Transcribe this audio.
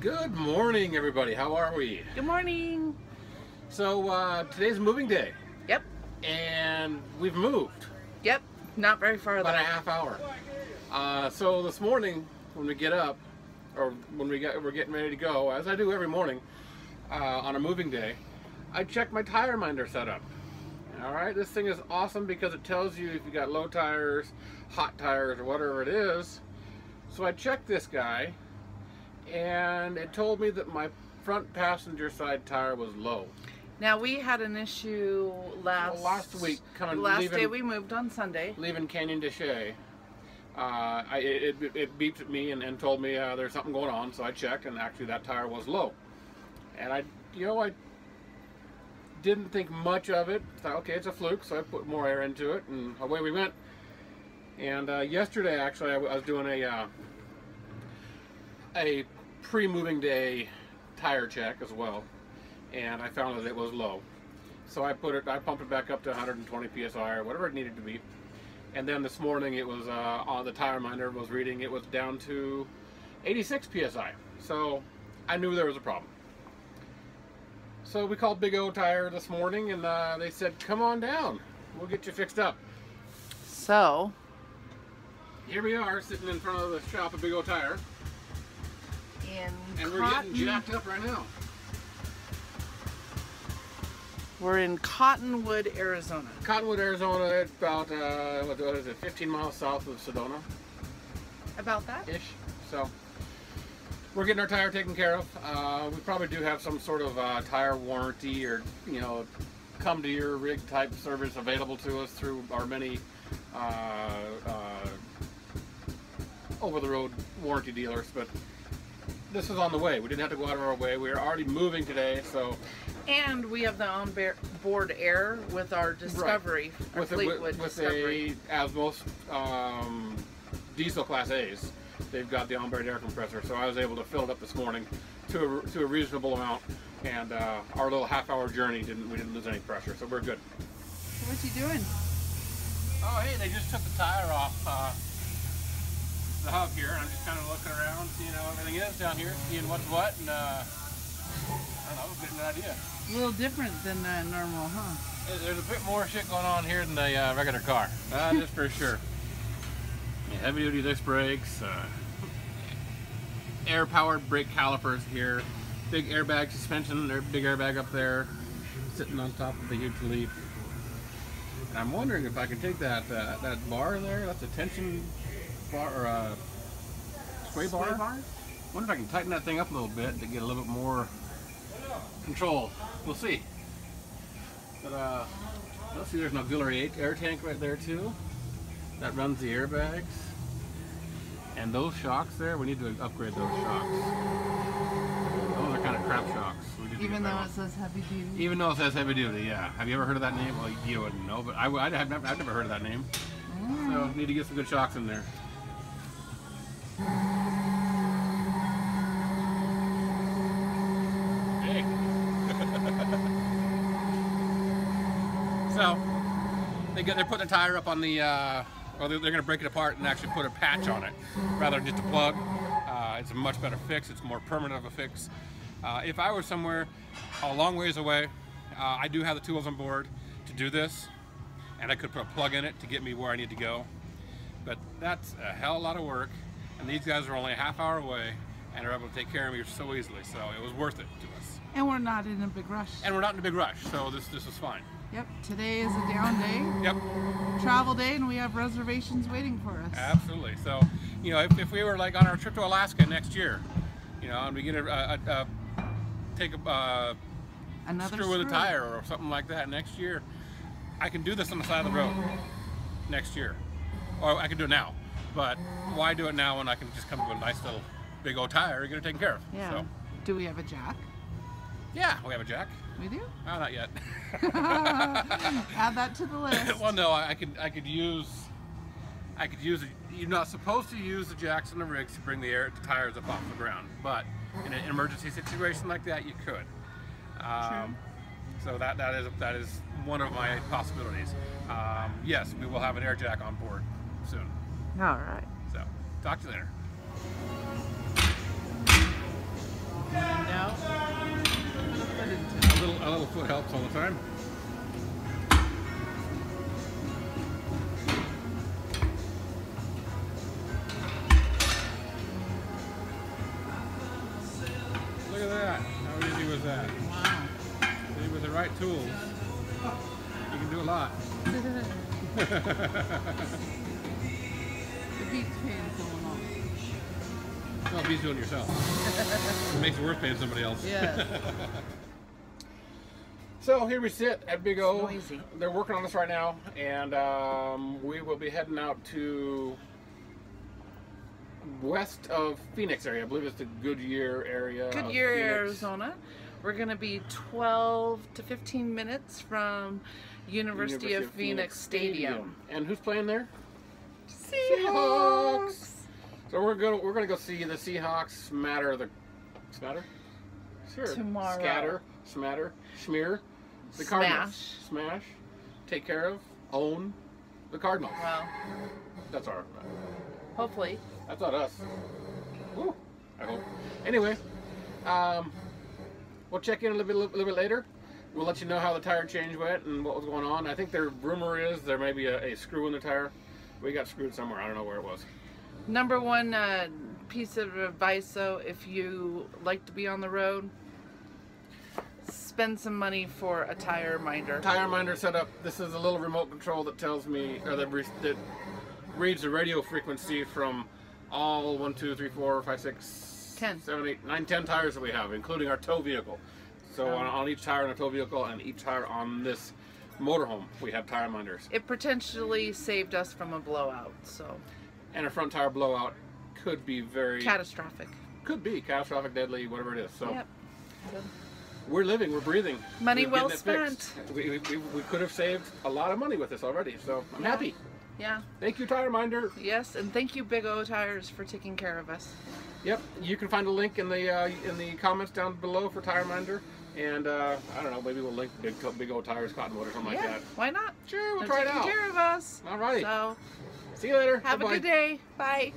Good morning, everybody. How are we? Good morning. So uh, today's moving day, Yep. and we've moved Yep. Not very far about a half hour. Uh, so this morning, when we get up, or when we get we're getting ready to go, as I do every morning uh, on a moving day, I check my TireMinder setup. All right, this thing is awesome because it tells you if you got low tires, hot tires, or whatever it is. So I checked this guy, and it told me that my front passenger side tire was low. Now we had an issue last Well, last week, coming- last leaving- day we moved on Sunday. leaving Canyon de Chelly, uh, I, it, it, beeped at me and, and told me uh, there's something going on. So I checked, and actually that tire was low. And I, you know, I didn't think much of it. Thought, okay, it's a fluke. So I put more air into it, and away we went. And uh, yesterday, actually, I was doing a uh, a pre-moving day tire check as well, and I found that it was low. So I put it, I pumped it back up to 120 psi or whatever it needed to be. And then this morning it was uh, on the TireMinder was reading it was down to 86 psi. So I knew there was a problem. So we called Big O Tire this morning and uh, they said, come on down. We'll get you fixed up. So Here we are sitting in front of the shop of Big O Tire in and we're getting jacked up right now. we're in Cottonwood, Arizona. Cottonwood, Arizona, it's about, uh, what what is it, 15 miles south of Sedona. About that? ish. So we're getting our tire taken care of. Uh, we probably do have some sort of uh, tire warranty or you know come to your rig type service available to us through our many uh, uh, over the road warranty dealers. But this is on the way. We didn't have to go out of our way. We are already moving today, so And we have the on-board air with our Discovery, our with, a, Fleetwood with, with Discovery. a as most um, diesel class A's, they've got the onboard air compressor. So I was able to fill it up this morning to a, to a reasonable amount, and uh, our little half-hour journey didn't we didn't lose any pressure, so we're good. What you doing? Oh hey, they just took the tire off uh, the hub here, I'm just kind of looking around, seeing how everything is down here, seeing what's what, and uh, I don't know, getting an idea. A little different than uh, normal, huh? There's- There's a bit more shit going on here than the uh, regular car. That is for sure. Yeah, heavy duty disc brakes, uh, air powered brake calipers here, big airbag suspension, there, big airbag up there, sitting on top of the huge leaf. And I'm wondering if I can take that uh, that bar there, that's a tension bar or a sway bar. Sway bar? wonder if I can tighten that thing up a little bit to get a little bit more control. We'll see. But uh, you'll see there's an auxiliary air tank right there too. That runs the airbags. And those shocks there, we need to upgrade those shocks. Those are kind of crap shocks. We need to Even though it says heavy duty. Even though it says heavy duty, yeah. Have you ever heard of that name? Well, you wouldn't know, but I, I'd have never, I've never heard of that name. So need to get some good shocks in there. So they get, they're putting a tire up on the, uh, well, they're, they're going to break it apart and actually put a patch on it rather than just a plug. Uh, it's a much better fix. It's more permanent of a fix. Uh, if I were somewhere a long ways away, uh, I do have the tools on board to do this, and I could put a plug in it to get me where I need to go. But that's a hell of a lot of work, and these guys are only a half hour away and are able to take care of me so easily. So it was worth it to us. And we're not in a big rush. And we're not in a big rush, so this this is fine. Yep, today is a down day, Yep. travel day, and we have reservations waiting for us. Absolutely. So, you know, if, if we were like on our trip to Alaska next year, you know, and we get a, a, a take a uh, Another screw with a tire or something like that next year, I can do this on the side of the road next year, or I can do it now. But why do it now when I can just come to a nice little Big O Tire and get it taken care of? Yeah. So, Do we have a jack? yeah, we have a jack. We do. Oh, not yet. Add that to the list. well, no, I I could I could use I could use. You're not supposed to use the jacks and the rigs to bring the air the tires up off the ground, but in an emergency situation like that, you could. Um, so that that is that is one of my possibilities. Um, yes, we will have an air jack on board soon. All right. So talk to you later. No. Put it into A little, a little foot helps all the time. Look at that. How easy was that? Wow. See, with the right tools, you can do a lot. Beats pain's going on. Well, if he's doing it yourself. it makes it worth paying somebody else. Yes. So here we sit at Big O. Noisy. They're working on this right now, and um, we will be heading out to west of Phoenix area. I believe it's the Goodyear area. of Goodyear, Arizona. We're going to be 12 to 15 minutes from University, of, Phoenix, Stadium. And who's playing there? Seahawks. So we're going. We're going to go see the Seahawks smatter the smatter. Sure. Tomorrow. Scatter, smatter, smear. The Cardinals. Smash. Smash. Take care of. Own. The Cardinals. Well, That's our. hopefully. That's not us. Woo, I hope. Anyway, um, we'll check in a little bit, little bit later. We'll let you know how the tire change went and what was going on. I think their rumor is there may be a, a screw in the tire. We got screwed somewhere. I don't know where it was. Number one uh, piece of advice, though, if you like to be on the road, spend some money for a TireMinder. Tire minder setup. This is a little remote control that tells me, or that, re- that reads the radio frequency from all one, two, three, four, five, six, Ten. seven, eight, nine, ten tires that we have, including our tow vehicle. So Oh. on, on each tire in a tow vehicle and each tire on this motorhome, we have TireMinders. It potentially saved us from a blowout, so And a front tire blowout could be very, catastrophic. could be catastrophic, deadly, whatever it is. So Yep. we're living, we're breathing. Money We're well spent. We, we, we, could have saved a lot of money with this already. So I'm Yeah. happy. Yeah. Thank you, TireMinder. Yes, and thank you, Big O Tires, for taking care of us. Yep, you can find a link in the uh, in the comments down below for TireMinder, and uh, I don't know, maybe we'll link Big Big O Tires Cottonwood or something yeah. like that. Why not? Sure, we'll They're try it out. care of us. All right. So See you later. have Bye-bye. a good day. Bye.